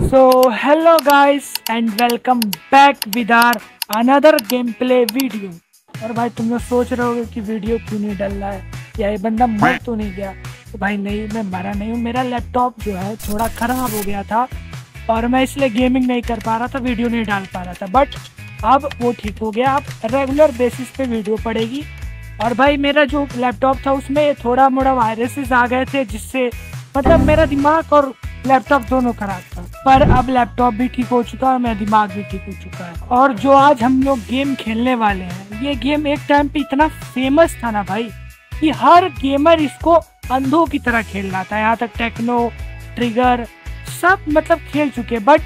So, hello guys and welcome back with our another gameplay video. और भाई, तुम लोग सोच रहे होगे कि वीडियो क्यों नहीं डल रहा है? या ये बंदा मर तो नहीं गया? तो भाई, नहीं, मैं मरा नहीं हूँ। मेरा लैपटॉप जो है थोड़ा खराब हो गया था और मैं इसलिए गेमिंग नहीं कर पा रहा था वीडियो नहीं डाल पा रहा था। बट अब वो ठीक हो गया। अब रेगुलर बेसिस पे वीडियो पड़ेगी। और भाई, मेरा जो लैपटॉप था, उसमें थोड़ा मोड़ा वायरसेस आ गए थे, जिससे मतलब मेरा दिमाग और लैपटॉप दोनों खराब था। पर अब लैपटॉप भी ठीक हो चुका है मेरा दिमाग भी ठीक हो चुका है। और जो आज हम लोग गेम खेलने वाले हैं, ये गेम एक टाइम पे इतना फ़ेमस था ना भाई, कि हर गेमर इसको अंधों की तरह खेल रहा था। यहाँ तक टेक्नो ट्रिगर सब मतलब खेल चुके बट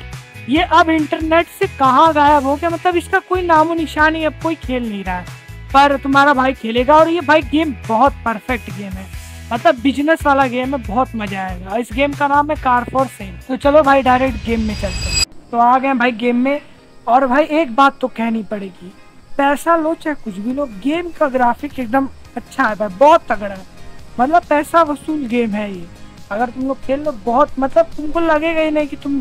ये अब इंटरनेट से कहाँ गायब हो गया? मतलब इसका कोई नामो निशान ही अब कोई खेल नहीं रहा है। पर तुम्हारा भाई खेलेगा और ये भाई गेम बहुत परफेक्ट गेम है। मतलब बिज़नेस वाला गेम है बहुत मज़ा आएगा। इस गेम का नाम है कार फॉर सेल तो चलो भाई डायरेक्ट गेम में चलते हैं। तो आ गए भाई गेम में। और भाई, एक बात तो कहनी पड़ेगी। पैसा लो, चाहे कुछ भी लो गेम का ग्राफिक एकदम अच्छा है भाई, बहुत तगड़ा है। मतलब पैसा वसूल गेम है ये। अगर तुम लोग खेल लो, बहुत मतलब तुमको लगेगा ही नहीं कि तुम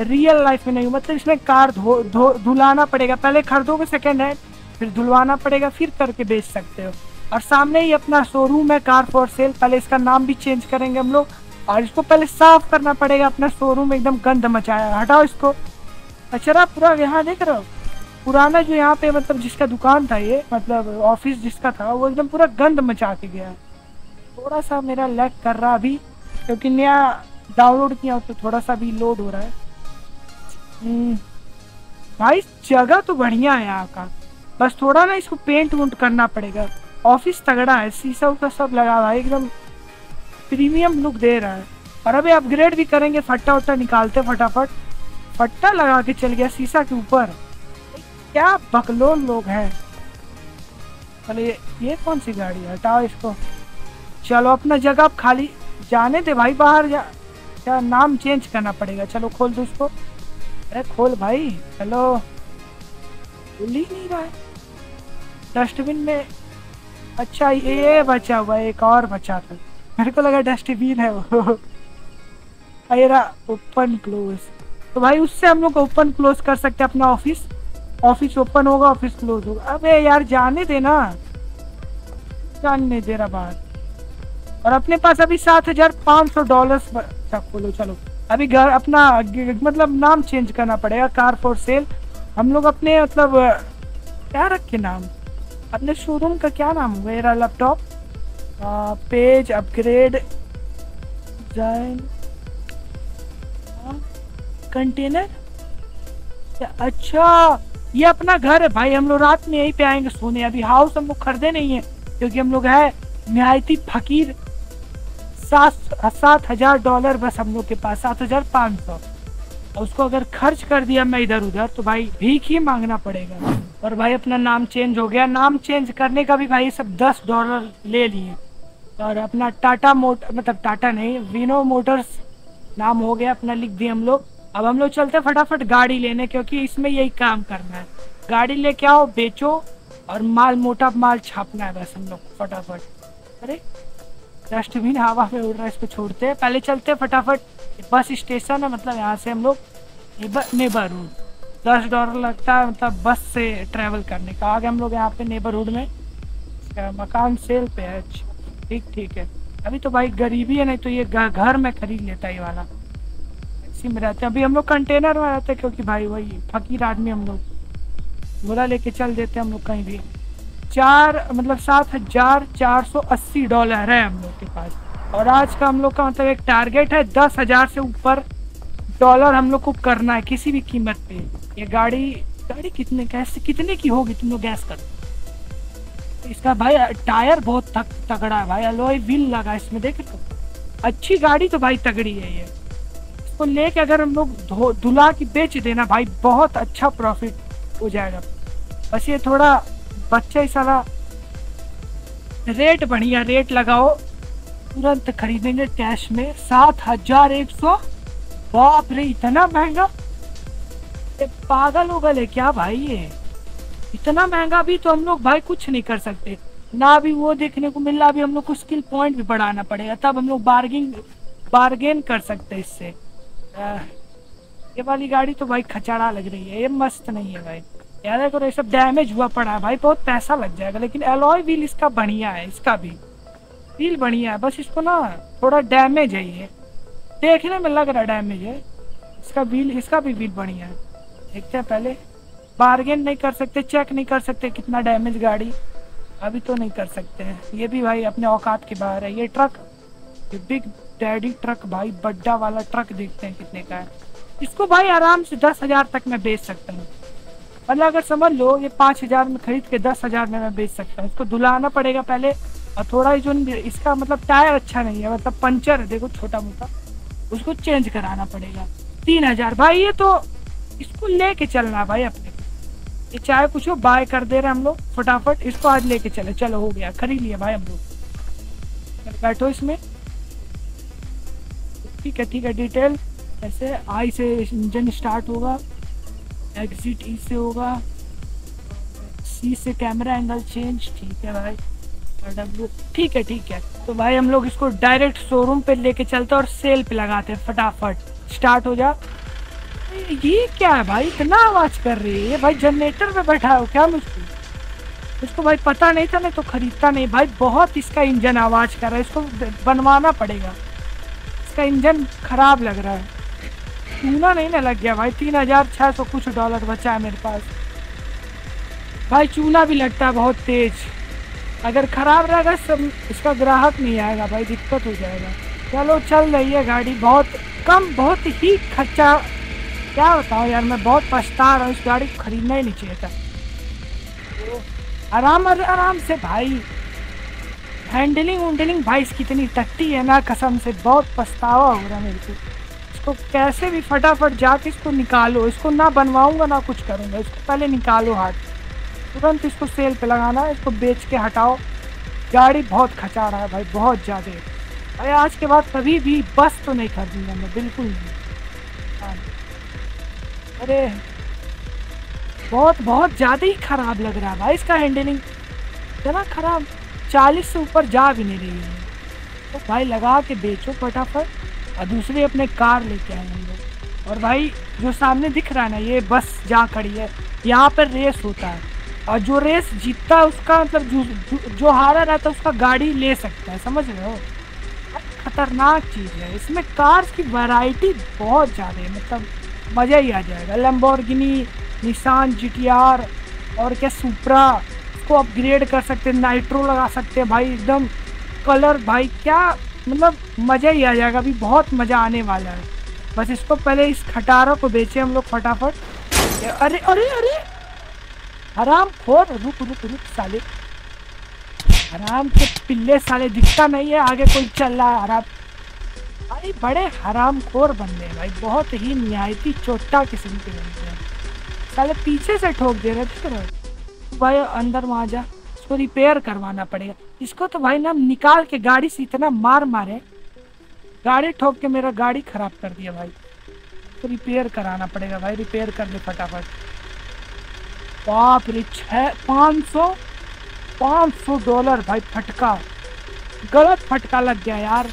रियल लाइफ में नहीं हो। मतलब इसमें कार धो धुलाना पड़ेगा। पहले खरीदोगे सेकेंड हैंड फिर धुलवाना पड़ेगा, फिर करके बेच सकते हो। और सामने ही अपना शोरूम है कार फॉर सेल पहले इसका नाम भी चेंज करेंगे हम लोग। और इसको पहले साफ़ करना पड़ेगा अपना शोरूम एकदम गंद मचाया। हटाओ इसको। अच्छा पूरा यहाँ देख रहे हो? पुराना जो यहाँ पे मतलब जिसका दुकान था ये मतलब ऑफ़िस जिसका था वो एकदम पूरा गंद मचा के गया थोड़ा सा मेरा लैग कर रहा अभी क्योंकि नया डाउनलोड किया तो थोड़ा सा भी लोड हो रहा है। हम्म, भाई जगह तो बढ़िया है यहाँ का। बस थोड़ा ना इसको पेंट वुंट करना पड़ेगा। ऑफ़िस तगड़ा है शीशा उसा सब लगा हुआ है, एकदम प्रीमियम लुक दे रहा है। और अभी अपग्रेड भी करेंगे, फट्टा वट्टा निकालते फटाफट। फट्टा लगा के चल गया शीशा के ऊपर। क्या बकलोन लोग हैं। चलो ये ये कौन सी गाड़ी है? हटाओ इसको। चलो, अपना जगह अब खाली जाने दे भाई, बाहर जा, क्या नाम चेंज करना पड़ेगा? चलो, खोल दो इसको। अरे, खोल भाई। हेलो खुल ही नहीं रहा है। डस्टबिन में अच्छा ये बचा हुआ, एक और बचा था। मेरे को लगा डस्टबिन है वो। अरे ओपन क्लोज तो भाई, उससे हम लोग ओपन क्लोज कर सकते अपना ऑफ़िस ऑफ़िस ओपन होगा ऑफ़िस क्लोज होगा। अबे यार, जाने देना जाने नहीं दे रहा बाहर। और अपने पास अभी सात हज़ार पाँच सौ डॉलर खोलो, चलो। अभी घर, अपना मतलब नाम चेंज करना पड़ेगा कार फॉर सेल हम लोग अपने मतलब क्या रखे नाम? अपने शोरूम का क्या नाम मेरा laptop page upgrade design container अच्छा ये अपना घर है भाई, हम लोग रात में यहीं पे आएँगे सोने। अभी हाउस हम लोग खरीदे नहीं है, क्योंकि हम लोग है निहायती फकीर। सात सात हज़ार डॉलर बस हम लोग के पास, सात हज़ार पाँच सौ। उसको अगर खर्च कर दिया मैं इधर उधर तो भाई भीख ही मांगना पड़ेगा। और भाई अपना नाम चेंज हो गया। नाम चेंज करने का भी भाई सब दस डॉलर ले लिए। और अपना टाटा मोट मतलब टाटा नहीं विनो मोटर्स नाम हो गया, अपना लिख दिए हम लोग। अब हम लोग चलते फटाफट गाड़ी लेने, क्योंकि इसमें यही काम करना है। गाड़ी लेके आओ, बेचो, और माल, मोटा माल छापना है बस हम लोग, फटाफट। अरे, डस्टबिन हवा में उड़ रहा है, इसको छोड़ते हैं। पहले चलते फटाफट। बस स्टेशन है मतलब यहाँ से हम लोग नेबर नेबरहुड दस डॉलर लगता है मतलब बस से ट्रैवल करने का। आगे हम लोग यहाँ पे नेबरहुड में मकान सेल पे है। ठीक ठीक है। अभी तो भाई गरीबी है, नहीं तो ये घर में खरीद लेता ये वाला। इसी में रहते हैं। अभी हम लोग कंटेनर में रहते हैं, क्योंकि भाई वही फकीर आदमी हम लोग। बोला लेके चल देते हम लोग कहीं भी। चार मतलब सात हज़ार चार सौ अस्सी डॉलर है हम लोग के पास। और आज का हम लोग का मतलब एक टारगेट है दस हज़ार से ऊपर। डॉलर हम लोग को करना है किसी भी कीमत पे। ये गाड़ी गाड़ी कितने कैसे कितने की होगी? तुम लोग गैस कर। इसका भाई टायर बहुत तक, तगड़ा है भाई। अलोई व्हील लगा इसमें देख तो अच्छी गाड़ी तो भाई तगड़ी है ये। इसको लेके अगर हम लोग धुला के बेच देना भाई बहुत अच्छा प्रॉफिट हो जाएगा। बस ये थोड़ा बच्चा ही सारा रेट बढ़िया रेट लगाओ। तुरंत खरीदेंगे कैश में सात हज़ार एक सौ बाप रे, इतना महँगा? पागल उगल है क्या भाई ये? इतना महँगा भी तो हम लोग भाई कुछ नहीं कर सकते। ना भी वो देखने को मिल रहा, अभी हम लोग को स्किल पॉइंट भी बढ़ाना पड़ेगा, तब हम लोग बार्गिंग बार्गेन कर सकते इससे। ये वाली गाड़ी तो भाई खचाड़ा लग रही है, ये मस्त नहीं है भाई। याद करो, ये सब डैमेज हुआ पड़ा है भाई, बहुत पैसा लग जाएगा, लेकिन एलॉय व्हील इसका बढ़िया है, इसका भी। व्हील बढ़िया है, बस इसको ना थोड़ा डैमेज है ये। देखने में लग रहा डैमेज है। इसका व्हील इसका भी व्हील बढ़िया है। देखते हैं पहले। बार्गेन नहीं कर सकते चेक नहीं कर सकते कितना डैमेज गाड़ी। अभी तो नहीं कर सकते हैं। ये भी भाई अपने औकात के बाहर है। ये ट्रक ये बिग डैडी ट्रक भाई, बड्डा वाला ट्रक देखते हैं कितने का है। इसको भाई आराम से दस हज़ार तक मैं बेच सकता हूँ। मतलब अगर समझ लो, ये पाँच हज़ार में खरीद के दस हज़ार में मैं बेच सकता हूँ। इसको धुलाना पड़ेगा पहले। और थोड़ा ही जो इसका मतलब टायर अच्छा नहीं है मतलब पंचर है। देखो छोटा मोटा उसको चेंज कराना पड़ेगा। तीन हज़ार। भाई, ये तो इसको लेके चलना भाई अपने। ये चाहे कुछ हो बाय कर दे रहे हम लोग, फटाफट इसको आज लेके चले। चलो, हो गया, खरीद लिया भाई हम लोग। बैठो इसमें। ठीक है ठीक है डिटेल ऐसे आई से इंजन स्टार्ट होगा एग्जिट ई से होगा सी से कैमरा एंगल चेंज ठीक है भाई। डब्ल्यू ठीक है ठीक है। तो भाई हम लोग इसको डायरेक्ट शोरूम पे लेके चलते और सेल पे लगाते हैं फटाफट। स्टार्ट हो जा। ये क्या है भाई? इतना आवाज़ कर रही है। भाई जनरेटर पे बैठा हो, क्या मुझको? इसको भाई पता नहीं था नहीं तो खरीदता नहीं। भाई बहुत इसका इंजन आवाज़ कर रहा है। इसको बनवाना पड़ेगा। इसका इंजन खराब लग रहा है। चूना नहीं ना लग गया भाई। तीन हज़ार छह सौ कुछ डॉलर बचा है मेरे पास। भाई चूना भी लगता है बहुत तेज। अगर खराब रहेगा सब इसका ग्राहक नहीं आएगा भाई, दिक्कत हो जाएगा। चलो, चल रही है गाड़ी, बहुत कम, बहुत ही खर्चा। क्या बताओ यार, मैं बहुत पछता रहा हूँ, इस गाड़ी को खरीदना ही नहीं चाहिए था। आराम आराम से भाई। हैंडलिंग, उंडलिंग भाई, इसकी इतनी टट्टी है ना, कसम से बहुत पछतावा हो रहा है मेरे को। इसको कैसे भी फटाफट जाके इसको निकालो, इसको ना बनवाऊँगा, ना कुछ करूँगा, इसको पहले निकालो हाथ। तुरंत इसको सेल पे लगाना, इसको बेच के हटाओ। गाड़ी बहुत खचा रहा है भाई, बहुत ज़्यादा। अरे आज के बाद कभी भी बस तो नहीं खरीदूँगा मैं, बिल्कुल नहीं। हाँ। अरे, बहुत बहुत ज़्यादा ही ख़राब लग रहा है भाई इसका हैंडलिंग इतना ख़राब, चालीस से ऊपर जा भी नहीं रही है। तो भाई लगा के बेचो फटाफट, और दूसरी अपने कार लेके आए हम लोग। और भाई, जो सामने दिख रहा है ना, ये बस जहाँ खड़ी है। यहाँ पर रेस होता है। और जो रेस जीतता उसका मतलब जो जो, जो हारा रहता है उसका गाड़ी ले सकता है समझ रहे हो? खतरनाक चीज़ है। इसमें कार्स की वैरायटी बहुत ज़्यादा है मतलब मज़ा ही आ जाएगा। लम्बोर्गिनी निशान जी और क्या सुपरा इसको अपग्रेड कर सकते हैं नाइट्रो लगा सकते हैं भाई एकदम कलर भाई क्या मतलब मज़ा ही आ जाएगा। अभी बहुत मज़ा आने वाला है। बस इसको पहले इस खटारा को बेचे हम लोग फटाफट। अरे अरे अरे! आराम खोर, रुक रुक रुक, साले। आराम से पिल्ले साले, दिखता नहीं है, आगे कोई चल रहा है, आराम। भाई, बड़े हराम खोर बन गए भाई, बहुत ही निहायती चोटा किस्म के बनते हैं। साले, पीछे से ठोक दे रहे थे भाई, अंदर वहाँ जा, इसको रिपेयर करवाना पड़ेगा। इसको तो भाई ना निकाल के गाड़ी से इतना मार मारे। गाड़ी ठोक के मेरा गाड़ी खराब कर दिया भाई। तो रिपेयर कराना पड़ेगा भाई रिपेयर कर ले फटाफट। बाप रे छ पाँच सौ पाँच सौ डॉलर भाई फटका। गलत फटका लग गया यार।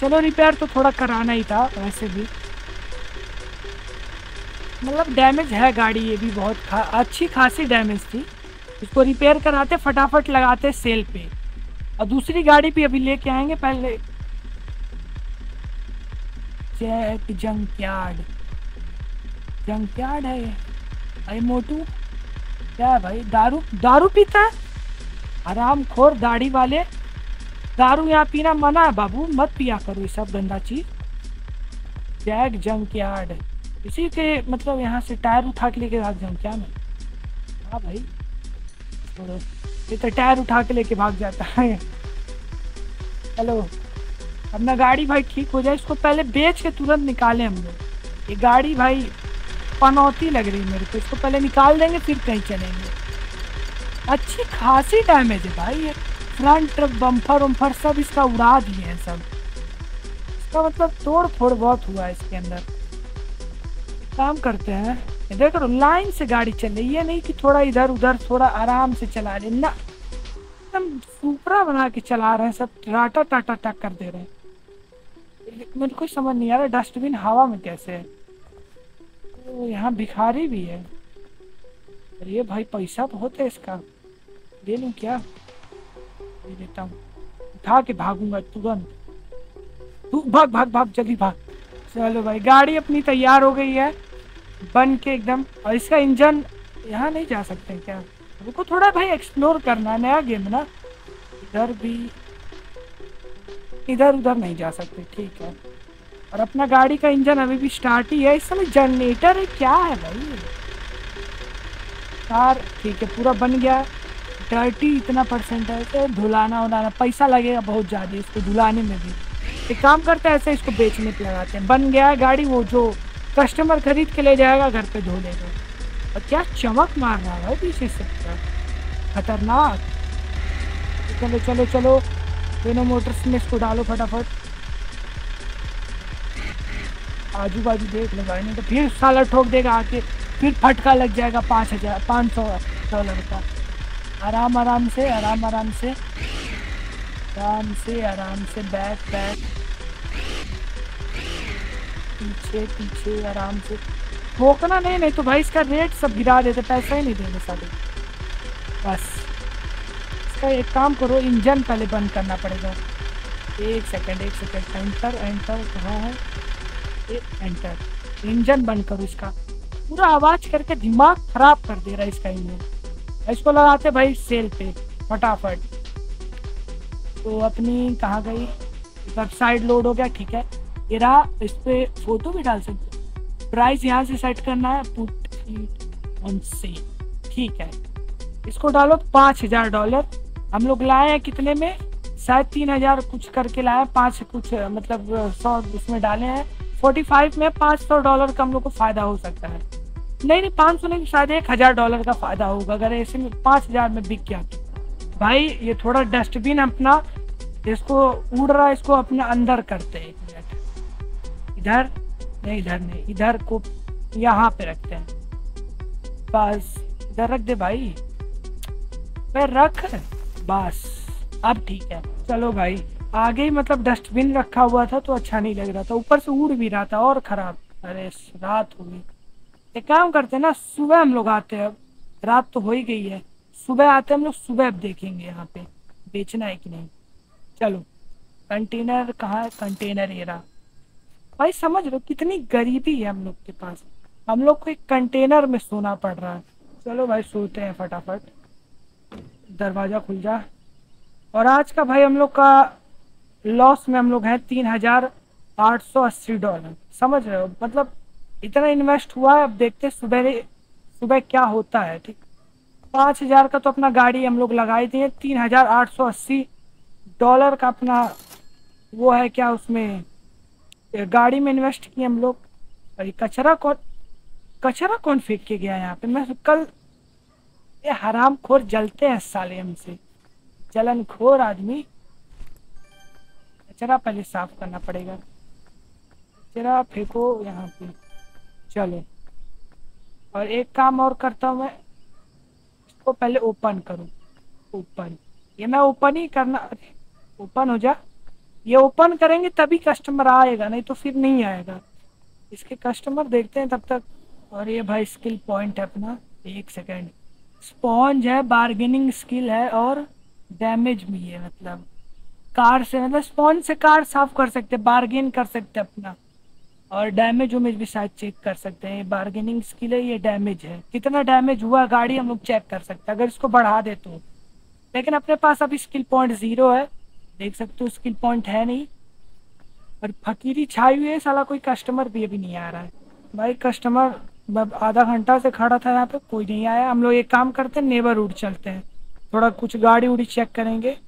चलो रिपेयर तो थोड़ा कराना ही था वैसे भी। मतलब डैमेज है गाड़ी ये भी बहुत खा, अच्छी खासी डैमेज थी। इसको रिपेयर कराते फटाफट लगाते सेल पे। और दूसरी गाड़ी भी अभी लेके आएँगे पहले। जैक जंकयार्ड जंकयार्ड है। अरे मोटू, क्या है भाई? दारू दारू पीता है? आराम खोर दाढ़ी वाले। दारू यहाँ पीना मना है बाबू, मत पिया करो ये सब गंदा चीज़। Jack junkyard. इसी के मतलब यहाँ से टायर उठा के लेके भाग जाऊँ क्या मैं? हाँ भाई। ये तो टायर उठा के लेके भाग जाता है। हेलो, अपना गाड़ी भाई ठीक हो जाए, इसको पहले बेच के तुरंत निकाले हम लोग। ये गाड़ी भाई पनौती लग रही है मेरे को। इसको पहले निकाल देंगे, फिर कहीं चलेंगे। अच्छी खासी डैमेज है भाई ये। फ्रंट बम्फर वम्फर सब इसका उड़ा दिए हैं सब। इसका मतलब तोड़ फोड़ बहुत हुआ है इसके अंदर। काम करते हैं। देख रो लाइन से गाड़ी चल रही है। नहीं कि थोड़ा इधर उधर, थोड़ा आराम से चला रहे ना, एकदम सुपरा बना के चला रहे हैं सब। टाटा टाटा टक कर दे रहे हैं। मेरे को समझ नहीं आ रहा डस्टबिन हवा में कैसे है? तो यहाँ भिखारी भी है। अरे भाई, पैसा बहुत है इसका। ले लूँ क्या? ले लेता हूँ। उठा के भागूँगा तुरंत। तू भाग भाग भाग, जल्दी भाग। चलो भाई, गाड़ी अपनी तैयार हो गई है। बन के एकदम। और इसका इंजन यहाँ नहीं जा सकते क्या? रुको थोड़ा भाई एक्सप्लोर करना नया गेम ना। इधर भी इधर उधर नहीं जा सकते, ठीक है। और अपना गाड़ी का इंजन अभी भी स्टार्ट ही है। इस समय जनरेटर है, क्या है भाई? कार ठीक है, पूरा बन गया। डर्टी इतना परसेंट है तो धुलाना उलाना, पैसा लगेगा बहुत ज़्यादा इसको धुलाने में भी। एक काम करते हैं, ऐसे इसको बेचने पे लगाते हैं। बन गया है गाड़ी, वो जो कस्टमर खरीद के ले जाएगा, घर पे धो लेगा। और क्या चमक मार रहा है पीछे से खतरनाक। चलो चलो चलो। दोनों मोटर्स में इसको डालो फटाफट। आजू बाजू देख लो नहीं तो फिर साला ठोक देगा आके, फिर फटका लग जाएगा पाँच हज़ार, पाँच सौ डॉलर का। आराम आराम से, आराम आराम से आराम से आराम से बैक बैक पीछे पीछे, आराम से। ठोकना नहीं नहीं तो भाई इसका रेट सब गिरा देते, पैसा ही नहीं देंगे सारे बस। इसका एक काम करो, इंजन पहले बंद करना पड़ेगा। एक सेकंड एक सेकंड एंटर एंटर कहाँ है? एंटर इंजन बंद करो इसका पूरा आवाज़ करके दिमाग खराब कर दे रहा है इसका इंजन। इसको लगाते भाई सेल पे, फटाफट। तो अपनी कहाँ गई? वेबसाइट लोड हो गया, ठीक है। रहा, इस पे फ़ोटो भी डाल सकते प्राइस यहाँ से सेट करना है पुट ऑन से ठीक है। इसको डालो पाँच हज़ार डॉलर। हम लोग लाए हैं कितने में? शायद तीन हज़ार कुछ करके लाए पाँच कुछ मतलब सौ उसमें डाले हैं। फोर्टी फाइव में पाँच सौ डॉलर का हम लोग को फ़ायदा हो सकता है। नहीं नहीं, पाँच सौ नहीं, शायद एक हज़ार डॉलर का फ़ायदा होगा, अगर ऐसे में पाँच हज़ार में बिक गया तो। भाई, ये थोड़ा डस्टबिन अपना, इसको उड़ रहा है, इसको अपने अंदर करते हैं। इधर, नहीं इधर नहीं, इधर को यहाँ पे रखते हैं। बस, इधर रख दे भाई। मैं रख, बस, अब ठीक है। चलो भाई। आगे मतलब डस्टबिन रखा हुआ था तो अच्छा नहीं लग रहा था। ऊपर से उड़ भी रहा था और खराब। अरे, रात हो गई। एक काम करते हैं ना, सुबह हम लोग आते हैं। अब रात तो हो ही गई है। सुबह आते हम लोग सुबह अब देखेंगे यहाँ पे। बेचना है कि नहीं? चलो, कंटेनर कहाँ है? कंटेनर ये रहा। भाई, समझ लो कितनी गरीबी है हम लोग के पास। हम लोग को एक कंटेनर में सोना पड़ रहा है। चलो भाई, सोते हैं फटाफट। दरवाज़ा खुल जा। और आज का भाई हम लोग का लॉस में हम लोग हैं तीन हज़ार आठ सौ अस्सी डॉलर समझ रहे हो? मतलब इतना इन्वेस्ट हुआ है, अब देखते सुबह सुबह क्या होता है, ठीक? पाँच हज़ार का तो अपना गाड़ी हम लोग लगाए दिए तीन हज़ार आठ सौ अस्सी डॉलर का अपना वो है क्या उसमें गाड़ी में इन्वेस्ट किए हम लोग। अरे, कचरा कौन कचरा कौन फेंक के गया यहाँ पे? मैं कल ये हराम खोर जलते हैं साले हमसे। जलन खोर आदमी। कचरा पहले साफ़ करना पड़ेगा। कचरा फेंको यहाँ पे। चलो। और एक काम और करता हूँ मैं। इसको पहले ओपन करूँ। ओपन। ये मैं ओपन ही करना ओपन हो जा। ये ओपन करेंगे तभी कस्टमर आएगा, नहीं तो फिर नहीं आएगा। इसके कस्टमर देखते हैं तब तक। और ये भाई स्किल पॉइंट है अपना। एक सेकेंड। स्पॉन्ज है, बार्गेनिंग स्किल है और डैमेज भी है मतलब। कार से मतलब स्पॉन्ज से कार साफ़ कर सकते हैं बार्गेन कर सकते हैं अपना। और डैमेज उमेज भी शायद चेक कर सकते हैं। बार्गेनिंग स्किल है, ये डैमेज है। कितना डैमेज हुआ, गाड़ी हम लोग चेक कर सकते हैं। अगर इसको बढ़ा दे तो। लेकिन अपने पास अभी स्किल पॉइंट ज़ीरो है। देख सकते हो स्किल पॉइंट है नहीं। और फकीरी छाई हुई है, साला कोई कस्टमर भी अभी नहीं आ रहा है। भाई कस्टमर आधा घंटा से खड़ा था यहाँ पे, कोई नहीं आया। हम लोग एक काम करते हैं नेबर रूट चलते हैं। थोड़ा कुछ गाड़ी उड़ी चेक करेंगे।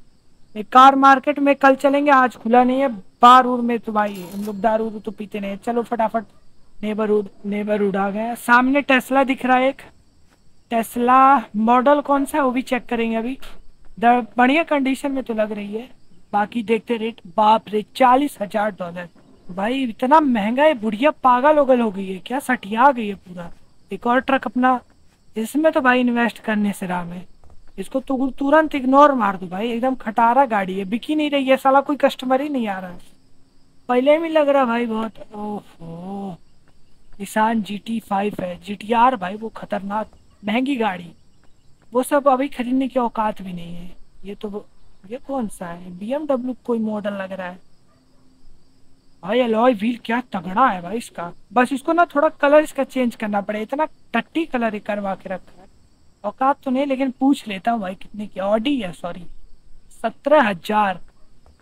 कार मार्केट में कल चलेंगे, आज खुला नहीं है बार उर में तो भाई, हम लोग दारू तो पीते नहीं चलो फटाफट नेबरहुड नेबरहुड आ गए सामने टेस्ला दिख रहा है एक। टेस्ला मॉडल कौन सा है, वो भी चेक करेंगे अभी। बढ़िया कंडीशन में तो लग रही है। बाकी देखते रेट बाप रे, चालीस हज़ार डॉलर भाई, इतना महँगा है, बुढ़िया पागल उगल हो गई है। क्या सटिया गई है पूरा। एक और ट्रक अपना। इसमें तो भाई इन्वेस्ट करने से राम है। इसको तो तुरंत इग्नोर मार दो भाई, एकदम खटारा गाड़ी है, बिकी नहीं रही है, साला कोई कस्टमर ही नहीं आ रहा है। पहले में लग रहा भाई बहुत, ओहो निशान जी टी फाइव है जी टी आर भाई वो खतरनाक, महँगी गाड़ी। वो सब अभी खरीदने की औकात भी नहीं है। ये तो ये कौन सा है? बी एमडब्ल्यू कोई मॉडल लग रहा है। भाई अलॉय व्हील क्या तगड़ा है भाई इसका। बस इसको ना थोड़ा कलर इसका चेंज करना पड़े, इतना टट्टी कलर करवा के रखा। औकात तो नहीं, लेकिन पूछ लेता हूँ भाई, कितने की ऑडी है सॉरी सत्रह हज़ार।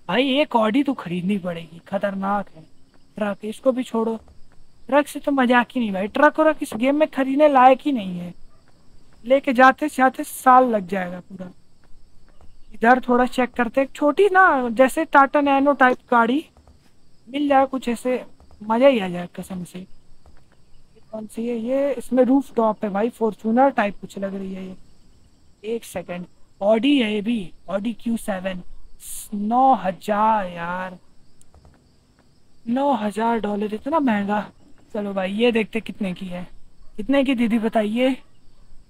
भाई, एक ऑडी तो खरीदनी पड़ेगी, खतरनाक है। ट्रक, इसको भी छोड़ो। ट्रक से तो मज़ाक ही नहीं, भाई। ट्रक और इस गेम में खरीदने लायक ही नहीं है। लेके जाते जाते साल लग जाएगा पूरा। इधर थोड़ा चेक करते। एक छोटी ना, जैसे टाटा नैनो टाइप गाड़ी, मिल जाए कुछ ऐसे, मज़ा ही आ जाए कसम से। कौन सी है ये? इसमें रूफ टॉप है भाई फॉर्चूनर टाइप कुछ लग रही है ये। एक सेकंड ऑडी है ये भी। ऑडी क्यू सेवन नौ हज़ार यार। नौ हज़ार डॉलर इतना महँगा। चलो भाई, ये देखते कितने की है। कितने की दीदी बताइए?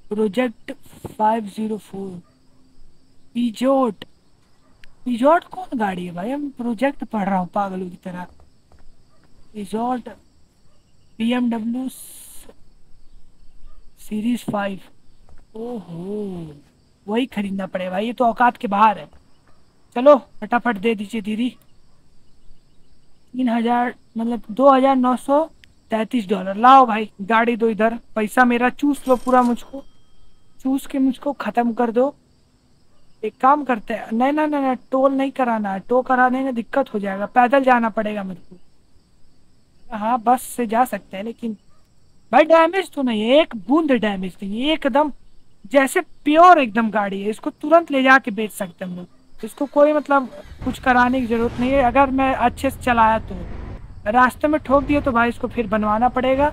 Project five zero four Peugeot Peugeot कौन गाड़ी है भाई? हम प्रोजेक्ट पढ़ रहा हूँ, पागलों की तरह। पीजोट बी सीरीज़ फाइव ओहो, वही खरीदना पड़ेगा। भाई ये तो औकात के बाहर है। चलो, फटाफट दे दीजिए दीदी। तीन हज़ार मतलब दो हज़ार नौ सौ तैतीस डॉलर। लाओ भाई, गाड़ी दो इधर। पैसा मेरा, चूस लो पूरा मुझको। चूस के मुझको खत्म कर दो। एक काम करते हैं। नहीं ना नहीं टोल नहीं कराना है। टो कराने में दिक्कत हो जाएगा। पैदल जाना पड़ेगा मेरे को हाँ बस से जा सकते हैं लेकिन भाई डैमेज तो नहीं है एक बूंद डैमेज नहीं है एकदम जैसे प्योर एकदम गाड़ी है इसको तुरंत ले जाके बेच सकते हम लोग। इसको कोई मतलब कुछ कराने की ज़रूरत नहीं है अगर मैं अच्छे से चलाया तो। रास्ते में ठोक दिए तो भाई इसको फिर बनवाना पड़ेगा।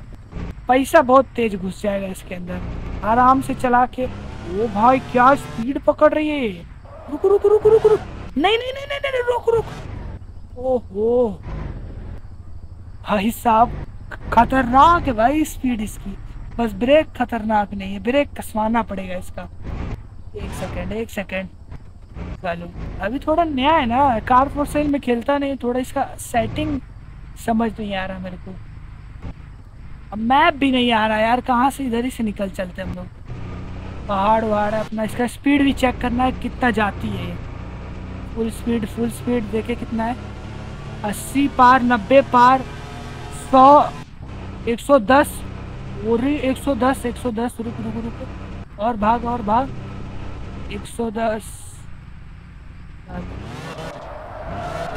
पैसा बहुत तेज घुस जाएगा इसके अंदर। आराम से चला के ओ भाई क्या स्पीड पकड़ रही है। रुक रुक रुक रुक रुक। नहीं नहीं नहीं नहीं, नहीं रुक रुक। ओहो। भाई साहब खतरनाक है भाई स्पीड इसकी। बस ब्रेक खतरनाक नहीं है ब्रेक कसवाना पड़ेगा इसका। एक सेकंड एक सेकंड चलो, अभी थोड़ा नया है ना कार फॉर सेल में खेलता नहीं, थोड़ा इसका सेटिंग समझ नहीं आ रहा मेरे को। अब मैप भी नहीं आ रहा यार, कहाँ से इधर ही से निकल चलते हम लोग। पहाड़ वहाड़ है अपना, इसका स्पीड भी चेक करना है, कितना जाती है फुल स्पीड फुल स्पीड देखे कितना है। अस्सी पार, नब्बे पार सौ, एक सौ दस एक सौ दस, एक सौ दस, रुक रुक रुक और भाग और भाग, एक सौ दस।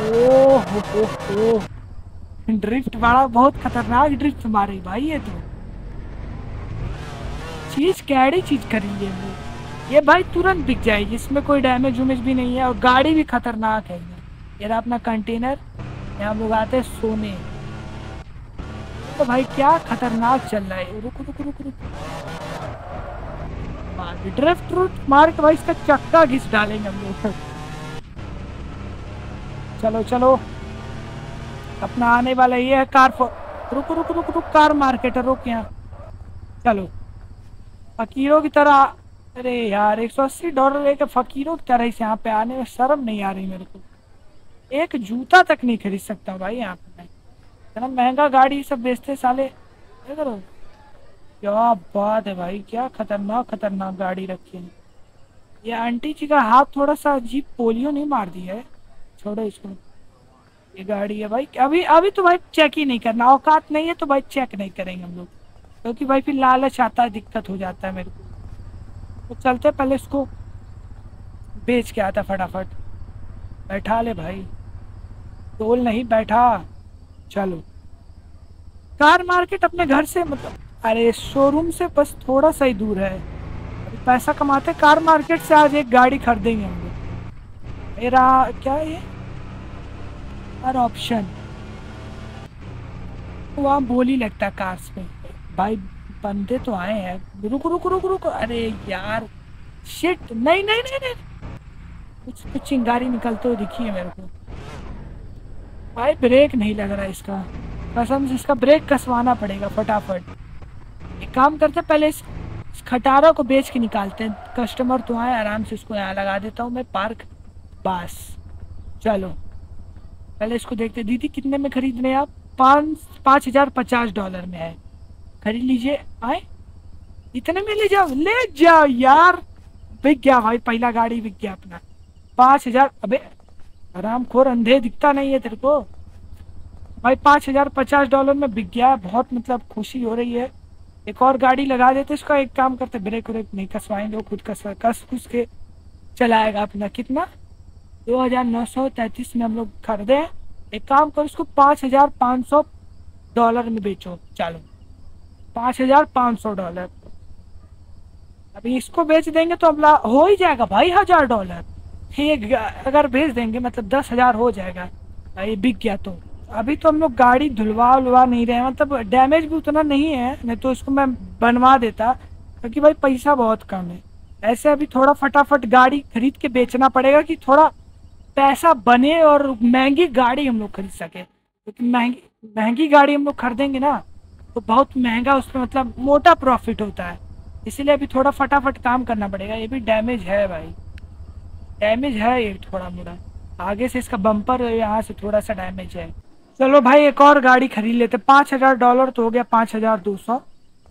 ओह, हो हो ड्रिफ्ट वाला बहुत खतरनाक ड्रिफ्ट मारे भाई ये तो। चीज़ कैडी चीज़ खरीदी है ये भाई तुरंत बिक जाएगी, इसमें कोई डैमेज उमेज भी नहीं है और गाड़ी भी खतरनाक है। ये अपना कंटेनर यहाँ लोग आते सोने। तो भाई क्या खतरनाक चल रहा है। रुक रुक रुक रुक। ड्रिफ्ट रूट मार के भाई इसका चक्का घिस डालेंगे हम लोग। चलो चलो। अपना आने वाला ये है कार रुक रुक रुक रुक कार मार्केट है, रुक यहाँ। चलो। फकीरों की तरह अरे यार 180 डॉलर लेके फकीरों की तरह से यहाँ पे आने में शर्म नहीं आ रही मेरे को। एक जूता तक नहीं खरीद सकता भाई यहाँ पे। इतना महँगा गाड़ी सब बेचते साले। क्या करो क्या बात है भाई, क्या खतरनाक खतरनाक गाड़ी रखी है। ये आंटी जी का हाथ थोड़ा सा अजीब पोलियो नहीं मार दिया है? छोड़ो इसको। ये गाड़ी है भाई, अभी अभी तो भाई चेक ही नहीं करना। औकात नहीं है तो भाई चेक नहीं करेंगे हम लोग। क्योंकि तो भाई फिर लालच आता है दिक्कत हो जाता है मेरे को। तो चलते पहले इसको बेच के आता फटाफट। बैठा ले भाई। टोल नहीं, बैठा। चलो। कार मार्केट अपने घर से मतलब अरे शोरूम से बस थोड़ा सा ही दूर है। पैसा कमाते कार मार्केट से आज एक गाड़ी खरीदेंगे हम लोग। मेरा क्या ये? हर ऑप्शन वहाँ बोली लगता है कार्स में, भाई, बंदे तो आए हैं। रुक रुक रुक रुक। अरे, यार शिट नहीं नहीं नहीं नहीं। कुछ कुछ चिंगारी निकलते हुए दिखी है मेरे को। भाई ब्रेक नहीं लग रहा इसका। कसम से इसका ब्रेक कसवाना पड़ेगा फटाफट। एक काम करते पहले इस, इस खटारा को बेच के निकालते हैं। कस्टमर तो आए आराम से इसको यहाँ लगा देता हूँ मैं पार्क बस। चलो। पहले इसको देखते दीदी कितने में खरीद रहे हैं आप? पाँच पाँच हज़ार पचास डॉलर में है। खरीद लीजिए। आए। इतने में ले जाओ। ले जाओ यार। बिक गया भाई पहला गाड़ी बिक गया अपना। पाँच हज़ार। अबे आराम खोर, अंधे दिखता नहीं है तेरे को। भाई, पाँच हज़ार पचास डॉलर में बिक गया, बहुत मतलब खुशी हो रही है। एक और गाड़ी लगा देते, इसका एक काम करते, ब्रेक व्रेक नहीं कसवाएँगे, वो खुद कसवा, कस कुस के चलाएगा अपना। कितना? दो हज़ार नौ सौ तैतीस में हम लोग खरीदे हैं। एक काम करो इसको पाँच हज़ार पाँच सौ डॉलर में बेचो, चलो। पाँच हज़ार पाँच सौ डॉलर। अभी इसको बेच देंगे तो अगला हो ही जाएगा भाई हज़ार डॉलर। ये अगर भेज देंगे मतलब दस हज़ार हो जाएगा। ये बिक गया तो। अभी तो हम लोग गाड़ी धुलवा उलवा नहीं रहे मतलब डैमेज भी उतना नहीं है, नहीं तो इसको मैं बनवा देता, क्योंकि भाई पैसा बहुत कम है। ऐसे अभी थोड़ा फटाफट गाड़ी खरीद के बेचना पड़ेगा कि थोड़ा पैसा बने और महँगी गाड़ी हम लोग खरीद सके। क्योंकि महँगी महँगी गाड़ी हम लोग खरीदेंगे ना तो बहुत महँगा उसमें मतलब मोटा प्रॉफिट होता है। इसीलिए अभी थोड़ा फटाफट काम करना पड़ेगा। ये भी डैमेज है भाई। डैमेज है ये थोड़ा मोड़ा। आगे से इसका बम्पर यहाँ से थोड़ा सा डैमेज है। चलो भाई, एक और गाड़ी खरीद लेते। पाँच हज़ार डॉलर तो हो गया पाँच हज़ार दो सौ।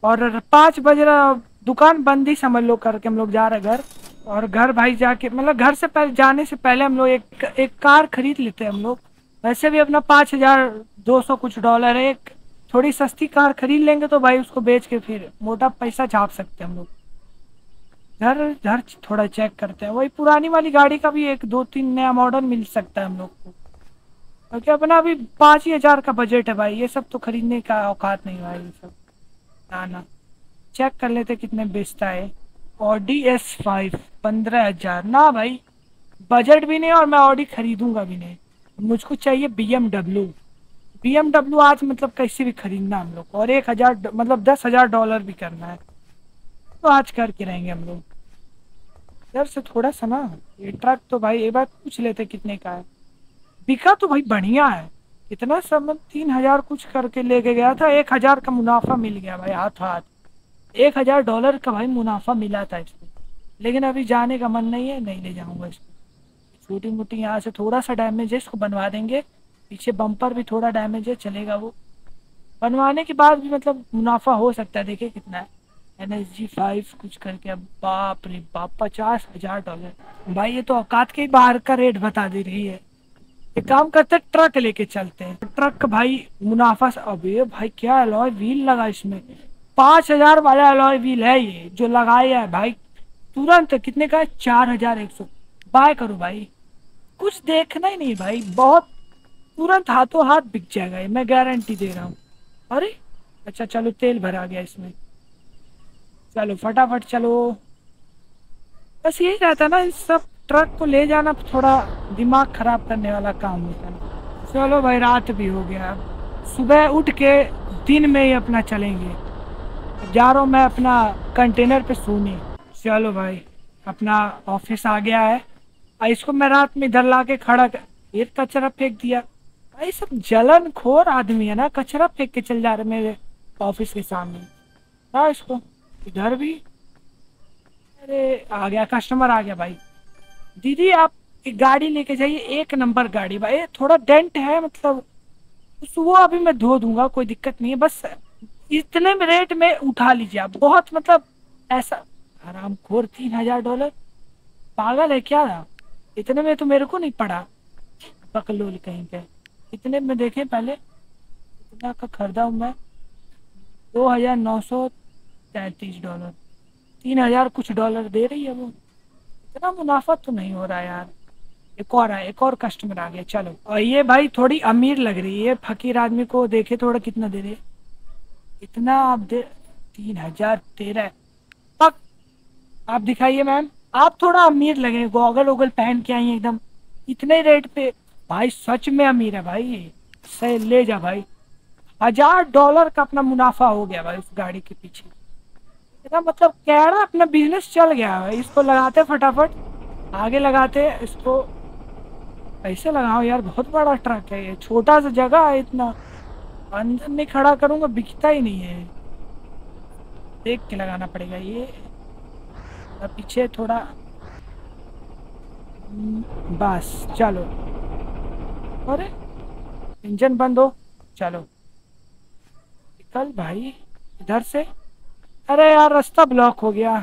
और पाँच बज रहा दुकान बंद ही समझ लो करके हम लोग जा रहे घर। और घर भाई जाके मतलब घर से पहले, जाने से पहले हम लोग एक एक कार खरीद लेते हैं हम लोग। वैसे भी अपना पाँच हज़ार दो सौ कुछ डॉलर है। एक थोड़ी सस्ती कार खरीद लेंगे तो भाई उसको बेच के फिर मोटा पैसा छाप सकते हैं हम लोग। घर घर थोड़ा चेक करते हैं। वही पुरानी वाली गाड़ी का भी एक दो तीन नया मॉडल मिल सकता है हम लोग को। क्योंकि अपना अभी पाँच ही हज़ार का बजट है भाई। ये सब तो खरीदने का औकात नहीं भाई, ये सब। ना ना। चेक कर लेते कितने बेचता है। ऑडी एस फाइव पंद्रह हज़ार। ना भाई बजट भी नहीं और मैं ऑडी खरीदूँगा भी नहीं। मुझको चाहिए B M W B M W आज मतलब कैसे भी खरीदना हम लोग को। और एक हज़ार मतलब दस हज़ार डॉलर भी करना है। तो आज करके रहेंगे हम लोग। इधर से थोड़ा सा ना, ये ट्रक तो भाई, एक बार पूछ लेते कितने का है। बिका तो भाई बढ़िया है। इतना सब तीन हज़ार कुछ करके लेके गया था, एक हज़ार का मुनाफा मिल गया भाई, हाथ हाथ। एक हज़ार डॉलर का भाई मुनाफा मिला था इसमें। लेकिन अभी जाने का मन नहीं है, नहीं ले जाऊँगा इसको। छोटी मोटी यहाँ से थोड़ा सा डैमेज है, इसको बनवा देंगे। पीछे बम्पर भी थोड़ा डैमेज है, चलेगा वो। बनवाने के बाद भी मतलब मुनाफा हो सकता है, देखिए कितना है। एन एस जी फाइव कुछ करके बाप रे बाप, पचास हज़ार डॉलर भाई, ये तो औकात के ही बाहर का रेट बता दे रही है। एक काम करते हैं ट्रक लेके चलते हैं। ट्रक भाई, मुनाफा अबे भाई, क्या अलॉय व्हील लगा इसमें? पाँच हज़ार वाला अलॉय व्हील है ये, जो लगाया है भाई। तुरंत कितने का है? चार हज़ार एक सौ। बाय करो भाई। कुछ देखना ही नहीं भाई, बहुत तुरंत हाथों हाथ बिक जाएगा मैं गारंटी दे रहा हूँ। अरे अच्छा चलो तेल भरा गया इसमें। चलो, फटाफट चलो। बस यही रहता ना, इस सब ट्रक को ले जाना थोड़ा दिमाग खराब करने वाला काम होता है। चलो भाई, रात भी हो गया। अब सुबह उठ के दिन में ही अपना चलेंगे। जा रहा हूँ मैं अपना कंटेनर पे सोने। चलो भाई, अपना ऑफ़िस आ गया है। और इसको मैं रात में इधर ला के खड़ा कर ये कचरा फेंक दिया। भाई, सब जलन खोर आदमी है ना, कचरा फेंक के चल जा रहे मेरे ऑफ़िस के सामने। हाँ इसको। इधर भी? अरे, आ गया कस्टमर आ गया भाई। दीदी, आप एक गाड़ी लेके जाइए, एक नंबर गाड़ी भाई। थोड़ा डेंट है मतलब वो अभी मैं धो दूँगा, कोई दिक्कत नहीं है। बस इतने में रेट में उठा लीजिए आप। बहुत मतलब ऐसा। आराम खोर तीन हज़ार डॉलर पागल है क्या? था? इतने में तो मेरे को नहीं पड़ा। बकलोल कहीं पे। इतने में देखे पहले। इतना का खरीदा हूँ मैं। दो हज़ार नौ सौ तैतीस डॉलर। तीन हज़ार कुछ डॉलर दे रही है वो। इतना मुनाफा तो नहीं हो रहा यार। एक और एक और कस्टमर आ गया, चलो। और ये भाई थोड़ी अमीर लग रही है। फकीर आदमी को देखे थोड़ा कितना दे रहे इतना आप दे, तीन हज़ार तेरह पक। आप दिखाइए मैम। आप थोड़ा अमीर लगे, गोगल वोगल पहन के आई एकदम। इतने रेट पे। भाई सच में अमीर है भाई। सही, ले जा भाई। हज़ार डॉलर का अपना मुनाफा हो गया भाई उस गाड़ी के पीछे। इतना मतलब कह रहा अपना बिज़नेस चल गया है। इसको लगाते फटाफट आगे लगाते इसको ऐसे लगाओ यार बहुत बड़ा ट्रक है ये। छोटा सा जगह है इतना। अंदर नहीं खड़ा करूँगा बिकता ही नहीं है। देख के लगाना पड़ेगा ये। पीछे थोड़ा हम्म, बस चलो। अरे इंजन बंद हो चलो। निकल भाई इधर से। अरे यार, रास्ता ब्लॉक हो गया।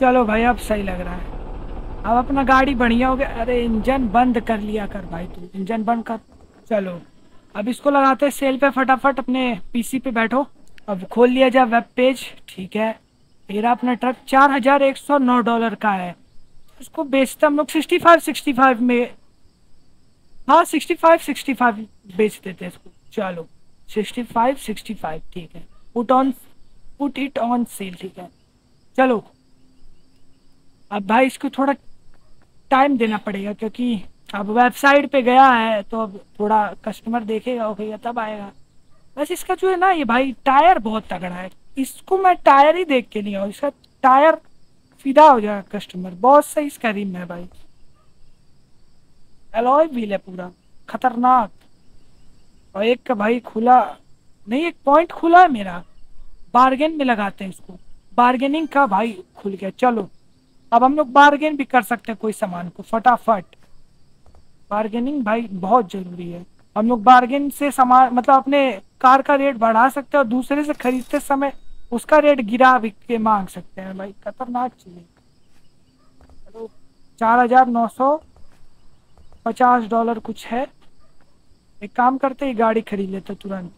चलो भाई, अब सही लग रहा है। अब अपना गाड़ी बढ़िया हो गया। अरे, इंजन बंद कर लिया कर भाई तू। इंजन बंद कर। चलो। अब इसको लगाते हैं सेल पे फटाफट। अपने पीसी पे बैठो। अब खोल लिया जाए वेब पेज। ठीक है। मेरा अपना ट्रक चार हज़ार एक सौ नौ डॉलर का है। इसको बेचते हम लोग सिक्सटी फाइव सिक्सटी फाइव में। हाँ सिक्सटी फाइव सिक्सटी फाइव बेच देते हैं इसको। चलो। Sixty five sixty five. ठीक है। Put on put it on sale ठीक है? चलो। अब भाई इसको थोड़ा टाइम देना पड़ेगा क्योंकि अब वेबसाइट पे गया है तो अब थोड़ा कस्टमर देखेगा भैया तब आएगा। बस इसका जो है ना, ये भाई टायर बहुत तगड़ा है। इसको मैं टायर ही देख के नहीं आऊँ, इसका टायर फिदा हो जाएगा कस्टमर बहुत सही इसका रिम है भाई। एलॉय व्हील है पूरा। खतरनाक। और एक का भाई खुला, नहीं, एक पॉइंट खुला है मेरा। बार्गेन में लगाते हैं इसको। बार्गेनिंग का भाई खुल गया। चलो, अब हम लोग बार्गेन भी कर सकते हैं कोई सामान को, फटाफट। बार्गेनिंग भाई बहुत ज़रूरी है। हम लोग बार्गेन से सामान मतलब अपने कार का रेट बढ़ा सकते हैं और दूसरे से खरीदते समय उसका रेट गिरा भी के मांग सकते हैं भाई। खतरनाक चीज़ है। चार हज़ार नौ सौ पचास डॉलर कुछ है। एक काम करते ही गाड़ी खरीद लेते तुरंत।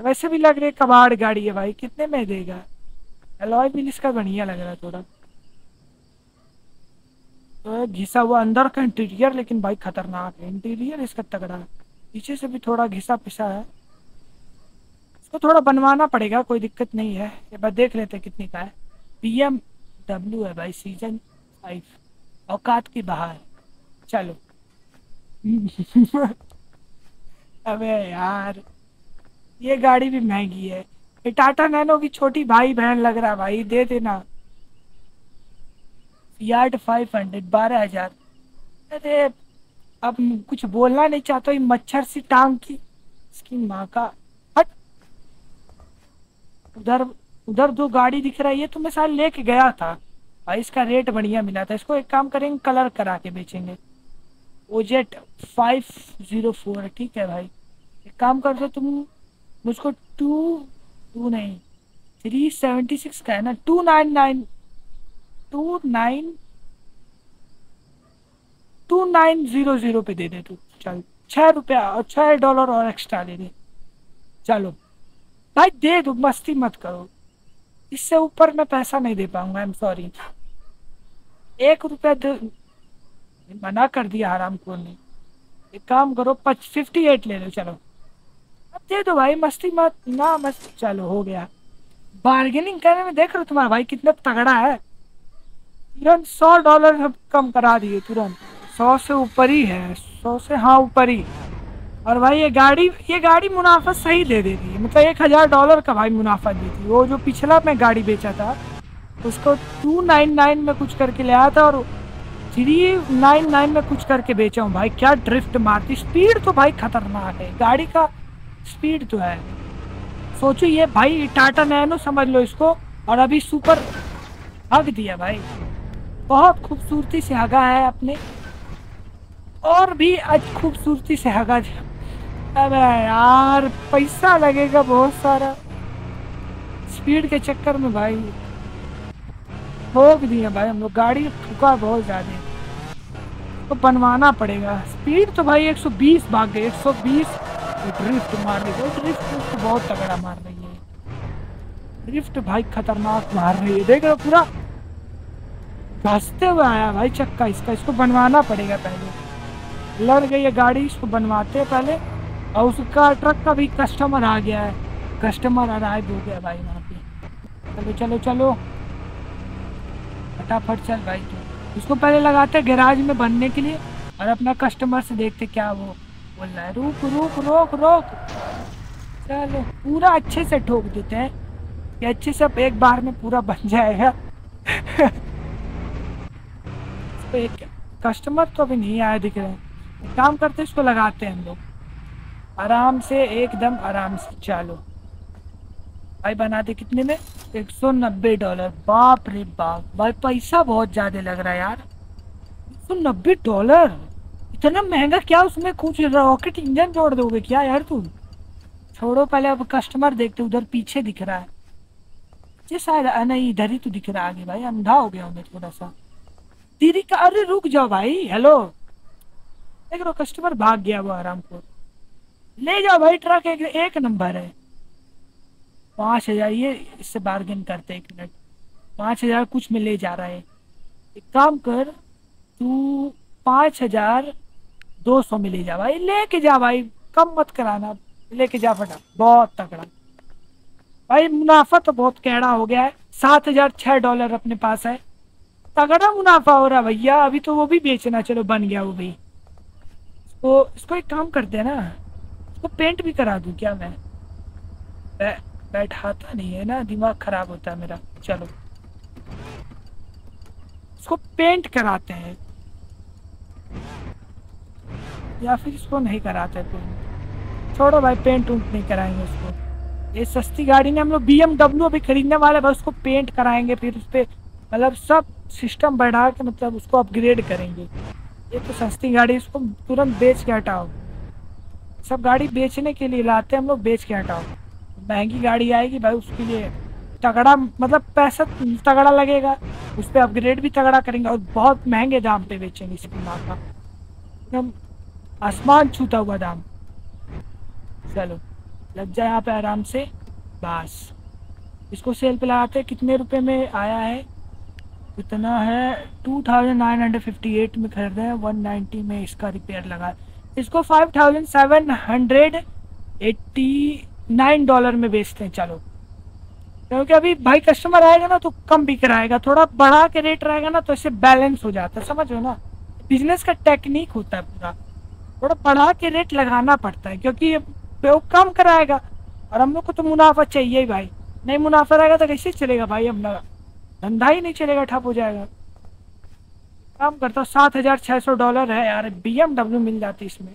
वैसे भी लग रही कबाड़ गाड़ी है भाई, कितने में देगा? एलॉय भी इसका बढ़िया लग रहा है थोड़ा। तो घिसा हुआ अंदर का इंटीरियर लेकिन भाई खतरनाक है। इंटीरियर इसका तगड़ा है। पीछे से भी थोड़ा घिसा पिसा है। इसको थोड़ा बनवाना पड़ेगा, कोई दिक्कत नहीं है। ये बात देख लेते कितनी का है। बी एम डब्ल्यू है भाई सीज़न फाइव औकात की बाहर। चलो। अबे यार। ये गाड़ी भी महँगी है। ये टाटा नैनो की छोटी भाई बहन लग रहा भाई, दे देना। यार्ड फाइव हंड्रेड बारह हज़ार। अरे, अब कुछ बोलना नहीं चाहता मच्छर सी टांग की। इसकी माँ का हट। उधर उधर दो गाड़ी दिख रहा है ये तो मैं साल लेके गया था। भाई, इसका रेट बढ़िया मिला था। इसको एक काम करेंगे, कलर करा के बेचेंगे। ओजेट फाइव ज़ीरो फोर ठीक है भाई। एक काम कर दो तुम मुझको टू टू नहीं थ्री सेवेंटी सिक्स का है ना two nine nine two nine two nine zero zero पे दे दे तू, चल, छह रुपया और छह डॉलर और एक्स्ट्रा दे दे। चलो, भाई दे दो, मस्ती मत करो। इससे ऊपर मैं पैसा नहीं दे पाऊँगा आई एम सॉरी एक रुपया मना कर दिया आराम को एक काम करो फिफ्टी एट ले लो, चलो। दे दो भाई, मस्ती मत, ना मस्त। चलो, हो गया। बार्गेनिंग करने में देख रहे हो तुम्हारा भाई कितना तगड़ा है। तुरंत सौ डॉलर कम करा दिए तुरंत। सौ से ऊपर ही है, सौ से हाँ ऊपर ही। और भाई ये गाड़ी ये गाड़ी मुनाफा सही दे देती है। मतलब एक हज़ार डॉलर का भाई मुनाफा दी थी वो जो पिछला मैं गाड़ी बेचा था, उसको टू नाइन नाइन में कुछ करके ले आया था और थ्री नाइन नाइन में कुछ करके बेचा हूँ। भाई क्या ड्रिफ्ट मारती स्पीड तो भाई खतरनाक है। गाड़ी का स्पीड तो है। सोचो ये भाई टाटा नैनो समझ लो इसको। और अभी सुपर हग दिया भाई। बहुत खूबसूरती से हगा है अपने। और भी आज खूबसूरती से हगा अरे यार, पैसा लगेगा बहुत सारा। स्पीड के चक्कर में भाई। ठोक दिए भाई हम लोग गाड़ी ठुका बहुत ज़्यादा तो बनवाना पड़ेगा। स्पीड तो भाई 120 भाग गए। 120 ड्रिफ्ट मार रही है। ड्रिफ्ट तो बहुत तगड़ा मार रही है। ड्रिफ्ट भाई खतरनाक मार रही है। देख रहे हो पूरा घसते हुए आया भाई चक्का इसका। इसको बनवाना पड़ेगा पहले। लड़ गई है गाड़ी, इसको बनवाते हैं पहले। और उसका ट्रक का भी कस्टमर आ गया है। कस्टमर अराइव हो गया भाई वहाँ पे। चलो चलो चलो। फटाफट चल भाई तू। उसको पहले लगाते गैराज में बनने के लिए और अपना कस्टमर से देखते क्या वो बोल रहा है, रुक रुक, रोक रोक। चलो, पूरा अच्छे से ठोक देते हैं कि अच्छे से एक बार में पूरा बन जाएगा। तो एक कस्टमर तो अभी नहीं आया दिख रहे हैं। काम करते इसको लगाते हैं हम लोग। आराम से, एकदम आराम से, चलो। भाई, बना दे कितने में? एक सौ नब्बे डॉलर। बाप रे बाप, भाई, पैसा बहुत ज़्यादा लग रहा है यार। एक सौ नब्बे डॉलर? इतना महँगा क्या उसमें कुछ रॉकेट इंजन जोड़ दोगे क्या यार तुम? छोड़ो पहले अब कस्टमर देखते उधर पीछे दिख रहा है। ये शायद नहीं इधर ही तो दिख रहा आगे भाई अंधा हो गया हूँ मैं थोड़ा सा। दीदी का अरे रुक जाओ भाई हेलो देख रो कस्टमर भाग गया वो आराम को ले जाओ भाई ट्रक एक, एक नंबर है। पाँच हज़ार ये इससे बार्गेन करते एक मिनट पाँच हज़ार कुछ में ले जा रहा है। एक काम कर तू पाँच हज़ार दो सौ में ले जा भाई। लेके जा भाई। कम मत कराना। लेके जा फटा बहुत तगड़ा। भाई मुनाफा तो बहुत कैड़ा हो गया है। सात हज़ार छह डॉलर अपने पास है। तगड़ा मुनाफा हो रहा भैया। अभी तो वो भी बेचना। चलो बन गया वो भी। इसको इसको एक काम करते हैं ना। इसको पेंट भी करा दूँ क्या मैं? बै, बैठाता नहीं है ना। दिमाग खराब होता है मेरा। चलो। इसको पेंट कराते हैं। या फिर इसको नहीं कराते पेंट छोड़ो भाई पेंट उंट नहीं कराएँगे उसको ये सस्ती गाड़ी ने हम लोग बी अभी खरीदने वाले बस उसको पेंट कराएँगे, फिर उस पर मतलब सब सिस्टम बढ़ा के मतलब उसको अपग्रेड करेंगे। ये तो सस्ती गाड़ी, इसको तुरंत बेच के हटाओ। सब गाड़ी बेचने के लिए लाते हैं, हम लोग बेच के हटाओ। महँगी गाड़ी आएगी भाई, उसके लिए तगड़ा मतलब पैसा तगड़ा लगेगा, उस पर अपग्रेड भी तगड़ा करेंगे और बहुत महँगे दाम पे बेचेंगे इस माँ का। एकदम आसमान छूता हुआ दाम। चलो, लग जाए यहाँ पे आराम से, बस। इसको सेल पे लगाते कितने रुपए में आया है? कितना है two thousand nine hundred fifty eight में खरीदे हैं वन नाइन्टी में इसका रिपेयर लगा इसको five thousand seven hundred eighty nine dollar में बेचते हैं, चलो। क्योंकि अभी भाई कस्टमर आएगा ना तो कम बिक कराएगा थोड़ा बढ़ा के रेट रहेगा ना तो इससे बैलेंस हो जाता है, समझो ना? बिज़नेस का टेक्निक होता है पूरा। थोड़ा बढ़ा के रेट लगाना पड़ता है, क्योंकि वो कम कराएगा, और हम लोग को तो मुनाफा चाहिए ही भाई। नहीं मुनाफा रहेगा तो कैसे चलेगा भाई हम लोग? धंधा ही नहीं चलेगा, ठप हो जाएगा। काम करता हूँ, सात हज़ार छह सौ डॉलर है यार बीएमडब्ल्यू मिल जाती इसमें।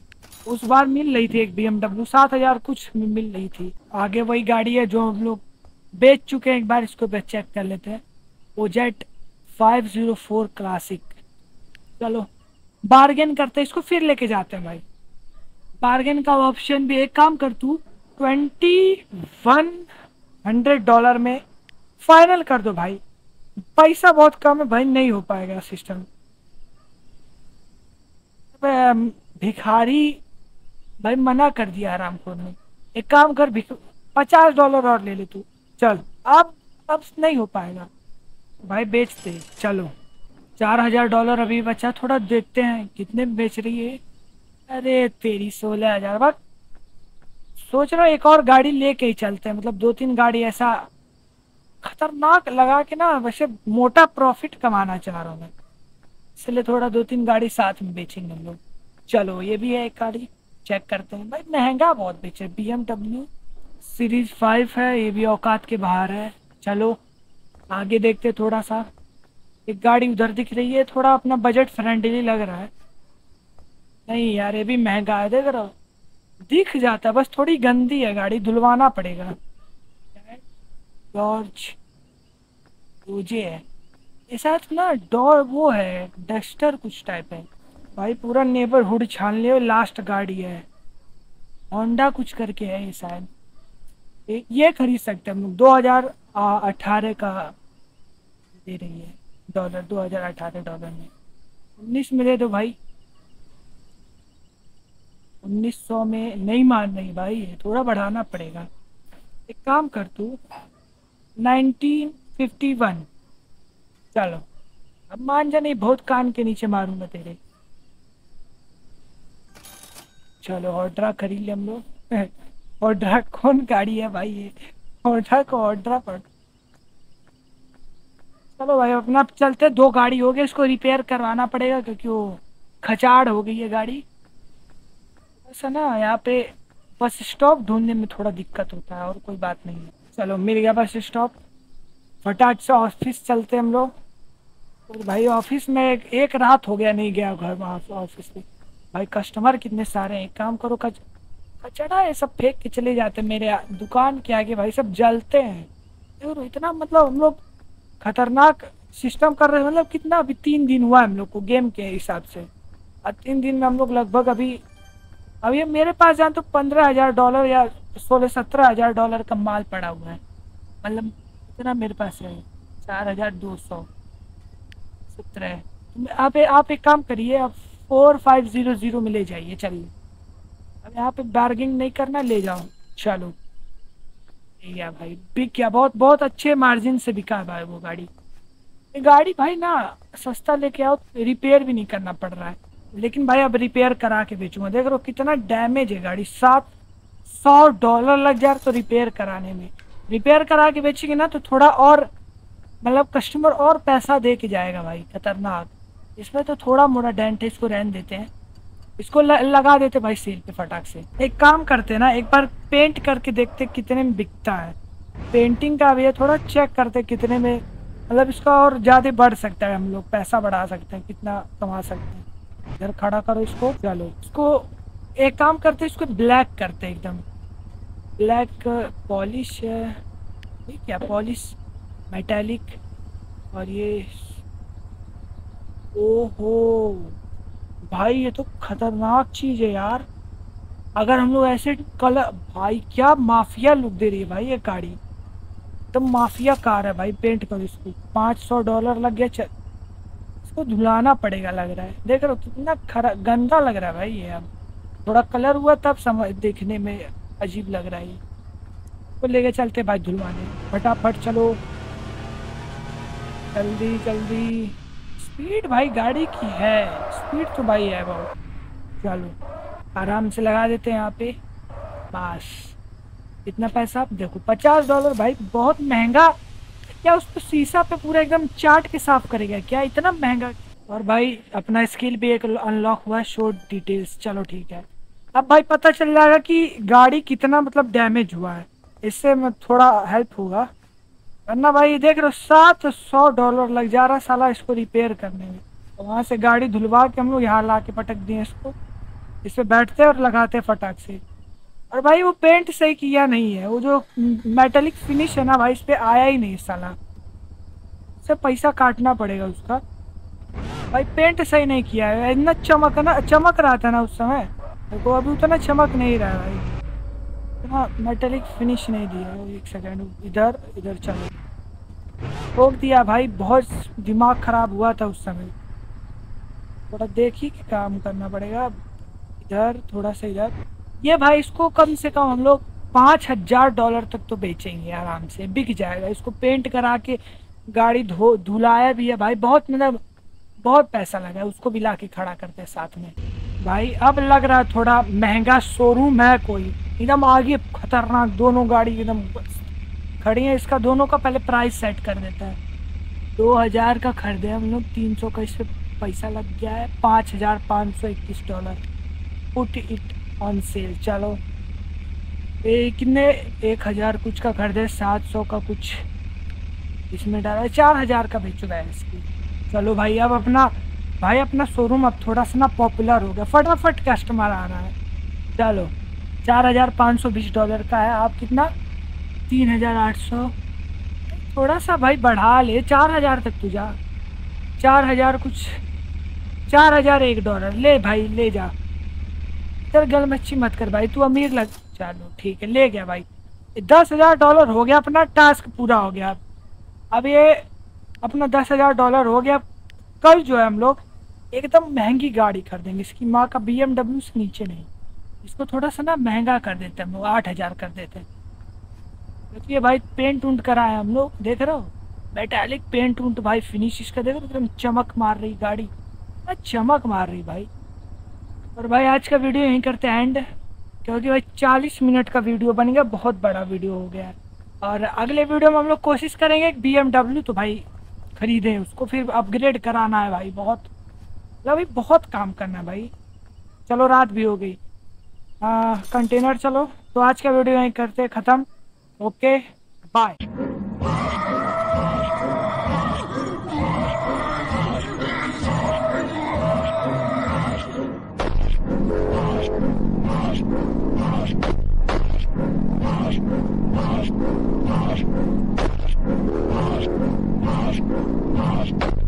उस बार मिल रही थी एक बी एमडब्ल्यू सात हज़ार कुछ मिल रही थी। आगे वही गाड़ी है जो हम लोग बेच चुके हैं, एक बार इसको चेक कर लेते हैं। Peugeot five zero four classic चलो बार्गेन करते हैं, इसको फिर लेके जाते हैं भाई। बार्गेन का ऑप्शन भी, एक काम कर तू ट्वेंटी वन हंड्रेड डॉलर में फाइनल कर दो भाई। पैसा बहुत कम है भाई, नहीं हो पाएगा सिस्टम भिखारी, भाई मना कर दिया आराम को ने एक काम कर, भिख पचास डॉलर और ले ले तू। चल, अब अब नहीं हो पाएगा। भाई बेच दे चलो। चार हज़ार डॉलर अभी बचा, थोड़ा देखते हैं, कितने बेच रही है। अरे, तेरी सोलह हज़ार, बस। सोच रहा एक और गाड़ी लेके ही चलते हैं मतलब दो तीन गाड़ी ऐसा खतरनाक लगा के ना, वैसे मोटा प्रॉफिट कमाना चाह रहा हूँ मैं। इसलिए थोड़ा दो तीन गाड़ी साथ में बेचेंगे हम लोग। चलो, ये भी है एक गाड़ी, चेक करते हैं। भाई महँगा बहुत बेचे बी एमडब्ल्यू सीरीज़ फाइव है, ये भी औकात के बाहर है। चलो, आगे देखते थोड़ा सा एक गाड़ी उधर दिख रही है, थोड़ा अपना बजट फ्रेंडली लग रहा है। नहीं यार, ये भी महँगा है, देख रहा दिख जाता बस थोड़ी गंदी है गाड़ी, धुलवाना पड़ेगा। जॉर्ज रोज़े है। ये ना डॉर वो है डस्टर कुछ टाइप है। भाई, पूरा नेबरहुड छान लियो लास्ट गाड़ी है। होंडा कुछ करके है ये शायद। ये खरीद सकते हैं हम लोग। दो हज़ार अठारह का दे रही है डॉलर दो हज़ार अठारह डॉलर में। उन्नीस में दे दो भाई, उन्नीस सौ में नहीं मान रही भाई थोड़ा बढ़ाना पड़ेगा। एक काम कर तू, नाइनटीन फिफ्टी वन, चलो। अब मान जा नहीं, बहुत कान के नीचे मारूँगा तेरे। चलो ऑर्डर खरीद लिया हम लोग। ऑर्डर कौन गाड़ी है भाई ये? ऑर्डर को ऑर्डर पड़ चलो भाई अपना चलते दो गाड़ी हो गई इसको रिपेयर करवाना पड़ेगा क्योंकि वो खचाड़ हो गई है गाड़ी। ऐसा ना यहाँ पे बस स्टॉप ढूँढने में थोड़ा दिक्कत होता है और कोई बात नहीं। चलो मिल गया बस स्टॉप फटाक से ऑफ़िस चलते हम लोग। और भाई ऑफ़िस में एक, एक रात हो गया नहीं गया घर वहाँ ऑफ़िस में भाई कस्टमर कितने सारे हैं? काम करो कच कचड़ा ये सब फेंक के चले जाते मेरे दुकान के आगे भाई, सब जलते हैं। और इतना मतलब हम लोग खतरनाक सिस्टम कर रहे हैं मतलब कितना अभी तीन दिन हुआ है हम लोग को गेम के हिसाब से। और तीन दिन में हम लोग लगभग अभी अभी मेरे पास जान तो पंद्रह हज़ार डॉलर या सोलह सत्रह हज़ार डॉलर का माल पड़ा हुआ है। मतलब इतना मेरे पास है, चार हज़ार दो सौ। सत्रह। तो आप आप एक काम करिए, आप फोर फाइव ज़ीरो ज़ीरो में ले जाइए, चलिए। यहाँ पे बार्गिंग नहीं करना, ले जाओ। चलो। ठीक है भाई? बिक गया। बहुत बहुत अच्छे मार्जिन से बिका भाई वो गाड़ी। गाड़ी भाई ना, सस्ता लेके आओ रिपेयर भी नहीं करना पड़ रहा है। लेकिन भाई अब रिपेयर करा के बेचूँगा। देख रो कितना डैमेज है गाड़ी। सात, सौ डॉलर लग जाए तो रिपेयर कराने में। रिपेयर करा के बेचेंगे ना तो थोड़ा और मतलब कस्टमर और पैसा दे के जाएगा भाई। खतरनाक। इसमें तो थोड़ा मोड़ा डेंट इसको रहन देते हैं। इसको लगा देते भाई सील पे फटाक से। एक काम करते ना, एक बार पेंट करके देखते कितने में बिकता है। पेंटिंग का भी है थोड़ा चेक करते कितने में मतलब इसका और ज़्यादा बढ़ सकता है, हम लोग पैसा बढ़ा सकते हैं, कितना कमा सकते हैं। इधर खड़ा करो इसको, चलो। इसको एक काम करते, इसको ब्लैक करते एकदम। ब्लैक पॉलिश ये क्या पॉलिश मेटेलिक और ये ओहो। भाई, ये तो खतरनाक चीज़ है यार। अगर हम लोग ऐसे कलर भाई, क्या माफिया लुक दे रही है भाई ये गाड़ी? तो माफिया कार है भाई पेंट करो इसको। पाँच सौ डॉलर लग गया, चल। इसको धुलाना पड़ेगा लग रहा है। देख रहे हो, कितना खरा, गंदा लग रहा है भाई ये अब। थोड़ा कलर हुआ तब समझ, देखने में अजीब लग रहा है तो लेके चलते भाई धुलवाने। फटाफट चलो। जल्दी जल्दी। स्पीड भाई गाड़ी की है। स्पीड तो भाई है बहुत। चलो, आराम से लगा देते हैं यहाँ पे। बस, इतना पैसा आप देखो, पचास डॉलर भाई, बहुत महँगा। क्या उसको शीशा पे पूरा एकदम चाट के साफ़ करेगा क्या? इतना महँगा। और भाई, अपना स्किल भी एक अनलॉक हुआ है शोर्ट डिटेल्स चलो ठीक है। अब भाई पता चल जाएगा कि गाड़ी कितना मतलब डैमेज हुआ है। इससे थोड़ा हेल्प होगा। वरना भाई देख रहे हो, सात सौ डॉलर लग जा रहा है साला इसको रिपेयर करने में। वहाँ से गाड़ी धुलवा के हम लोग यहाँ ला के पटक दिए इसको। इस पर बैठते और लगाते फटाक से। और भाई वो पेंट सही किया नहीं है। वो जो मेटेलिक फिनिश है ना भाई इस पर आया ही नहीं साला। से पैसा काटना पड़ेगा उसका। भाई पेंट सही नहीं किया है। इतना चमक ना, चमक रहा था ना उस समय। देखो अभी उतना चमक नहीं रहा भाई। इतना मेटेलिक फिनिश नहीं दिया एक सेकेंड इधर इधर चलो। रोक दिया भाई। बहुत दिमाग खराब हुआ था उस समय। थोड़ा देखी कि काम करना पड़ेगा। इधर, थोड़ा सा इधर। ये भाई, इसको कम से कम हम लोग पाँच हज़ार डॉलर तक तो बेचेंगे आराम से। बिक जाएगा। इसको पेंट करा के गाड़ी धो, धुलाया भी है भाई। बहुत मतलब बहुत पैसा लगा है। उसको भी ला के खड़ा करते हैं साथ में। भाई, अब लग रहा है थोड़ा महँगा शोरूम है कोई। एकदम आगे खतरनाक दोनों गाड़ी एकदम खड़ी है। इसका दोनों का पहले प्राइस सेट कर देता है। दो हज़ार का खरीदे हम लोग। तीन सौ का इस पर पैसा लग गया है। पाँच हज़ार पाँच सौ इक्कीस dollar. Put it on sale चलो। ये कितने एक हज़ार कुछ का खरीदे, सात सौ का कुछ इसमें डाला चार हज़ार का बेच चुका है इसकी। चलो भाई, अब अपना, भाई अपना शोरूम अब थोड़ा सा ना पॉपुलर हो गया। फटाफट कस्टमर आ रहा है। चलो, चार हज़ार पाँच सौ बीस डॉलर का है। आप कितना? तीन हज़ार आठ सौ। थोड़ा सा भाई बढ़ा ले। चार हज़ार तक तू जा। चार हज़ार कुछ चार हज़ार एक डॉलर। ले भाई, ले जा। इधर गल मच्छी मत कर भाई, तू अमीर लग। चलो, ठीक है, ले गया भाई। दस हज़ार डॉलर हो गया, अपना टास्क पूरा हो गया। अब ये अपना दस हज़ार डॉलर हो गया। कल जो है हम लोग एकदम महँगी गाड़ी खरीदेंगे इसकी माँ का बी से नीचे नहीं। इसको थोड़ा सा ना महँगा कर देते हम लोग, आठ हज़ार कर देते क्योंकि ये भाई पेंट उंट करा है हम लोग। देख रहे हो? मेटालिक पेंट उंट भाई फिनिश इसका। देख रहे हो एकदम चमक मार रही गाड़ी। चमक मार रही भाई। और भाई आज का वीडियो यहीं करते हैं एंड क्योंकि भाई चालीस मिनट का वीडियो बन गया, बहुत बड़ा वीडियो हो गया। और अगले वीडियो में हम लोग कोशिश करेंगे बीएमडब्ल्यू तो भाई खरीदें, उसको फिर अपग्रेड कराना है भाई, बहुत। मतलब भाई बहुत काम करना है भाई। चलो, रात भी हो गई। कंटेनर चलो तो आज का वीडियो यहीं करते ख़त्म। Okay bye Oh, my God.